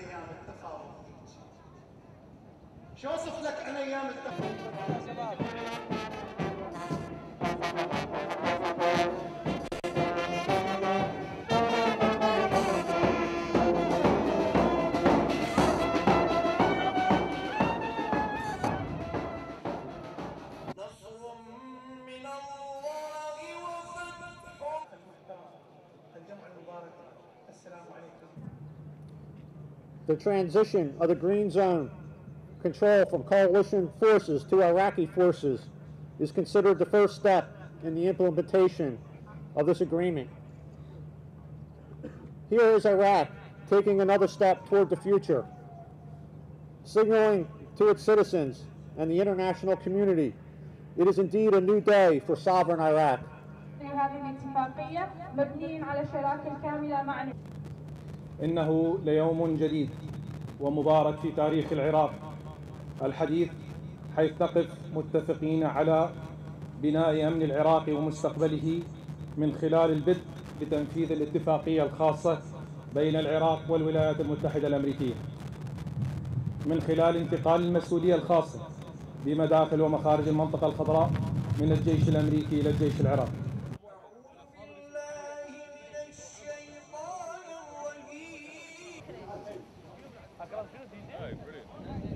أيام التفاوض. شو اوصف لك عن أيام التفاوض السلام عليكم. The transition of the Green Zone control from coalition forces to Iraqi forces is considered the first step in the implementation of this agreement. Here is Iraq taking another step toward the future, signaling to its citizens and the international community it is indeed a new day for sovereign Iraq. إنه ليوم جديد ومبارك في تاريخ العراق. الحديث حيث نقف متفقين على بناء أمن العراق ومستقبله من خلال البدء بتنفيذ الاتفاقية الخاصة بين العراق والولايات المتحدة الأمريكية. من خلال انتقال المسؤولية الخاصة بمداخل ومخارج المنطقة الخضراء من الجيش الأمريكي إلى الجيش العراقي. Oh, brilliant.